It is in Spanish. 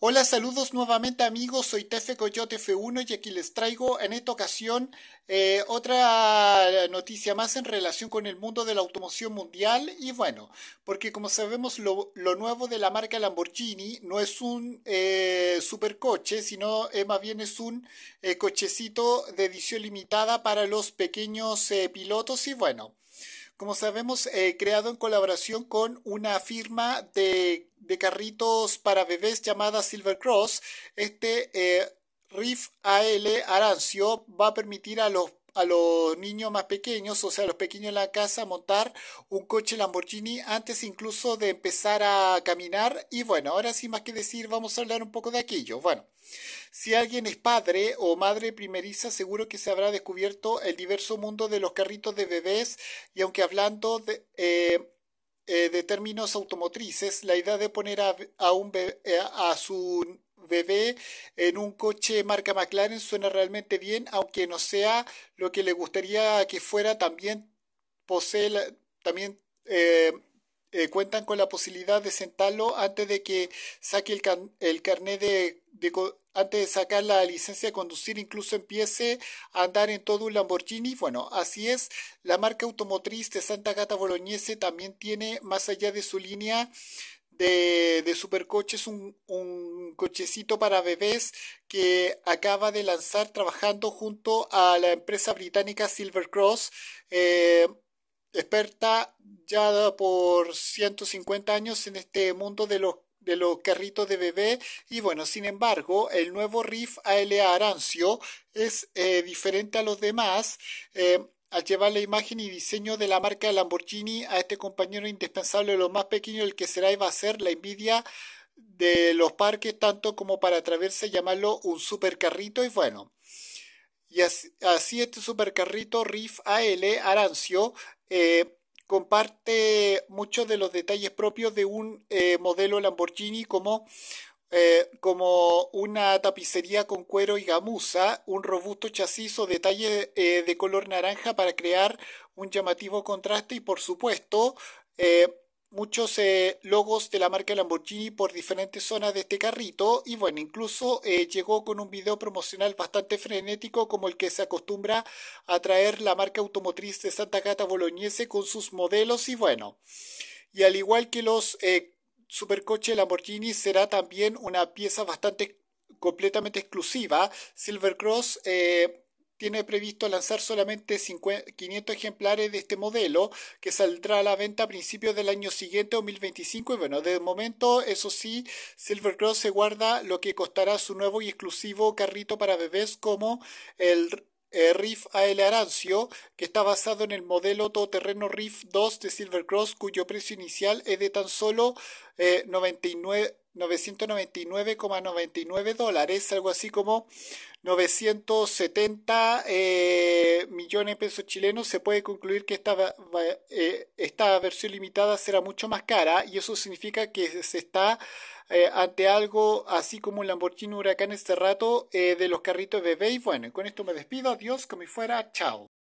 Hola, saludos nuevamente amigos, soy Tefe Coyote F1 y aquí les traigo en esta ocasión eh, otra noticia más en relación con el mundo de la automoción mundial y bueno, porque como sabemos lo, nuevo de la marca Lamborghini no es un eh, supercoche, sino eh, más bien es un cochecito de edición limitada para los pequeños pilotos y bueno. Como sabemos, creado en colaboración con una firma de de carritos para bebés llamada Silver Cross, este eh, Riff AL Arancio va a permitir a los a los niños más pequeños, o sea, a los pequeños en la casa, montar un coche Lamborghini antes incluso de empezar a caminar. Y bueno, ahora sin más que decir, vamos a hablar un poco de aquello. Bueno, si alguien es padre o madre primeriza, seguro que se habrá descubierto el diverso mundo de los carritos de bebés. Y aunque hablando de, eh, eh, de términos automotrices, la idea de poner a, un eh, a su bebé en un coche marca McLaren suena realmente bien, aunque no sea lo que le gustaría que fuera, también posee, también eh, cuentan con la posibilidad de sentarlo antes de que saque el, el carnet de, de, antes de sacar la licencia de conducir, incluso empiece a andar en todo un Lamborghini. Bueno, así es, la marca automotriz de Santa Gata Bolognese también tiene, más allá de su línea de, de supercoches, un, un cochecito para bebés que acaba de lanzar trabajando junto a la empresa británica Silver Cross. Eh, experta ya por 150 años en este mundo de los de los carritos de bebé y bueno, sin embargo, el nuevo Riff ALA Arancio es eh, diferente a los demás. Eh, al llevar la imagen y diseño de la marca Lamborghini a este compañero indispensable de lo más pequeño, el que será y va a ser la envidia de los parques, tanto como para atreverse a llamarlo un supercarrito y bueno. Y así, este supercarrito Riff AL Arancio eh, comparte muchos de los detalles propios de un eh, modelo Lamborghini como, eh, como una tapicería con cuero y gamuza, un robusto chasis o detalle de color naranja para crear un llamativo contraste y por supuesto muchos eh, logos de la marca Lamborghini por diferentes zonas de este carrito y bueno, incluso eh, llegó con un video promocional bastante frenético como el que se acostumbra a traer la marca automotriz de Santa Cata Bolognese con sus modelos y bueno, y al igual que los eh, supercoches Lamborghini será también una pieza bastante completamente exclusiva. Silver Cross tiene previsto lanzar solamente 500 ejemplares de este modelo que saldrá a la venta a principios del año siguiente 2025 y bueno, de momento eso sí, Silver Cross se guarda lo que costará su nuevo y exclusivo carrito para bebés como el Riff AL Arancio, que está basado en el modelo todoterreno Riff 2 de Silver Cross, cuyo precio inicial es de tan solo eh, 99 999,99 dólares, algo así como 970 eh, millones de pesos chilenos, se puede concluir que esta, eh, esta versión limitada será mucho más cara y eso significa que se está eh, ante algo así como un Lamborghini Huracán este rato de los carritos bebé. Y bueno, con esto me despido. Adiós, como fuera. Chao.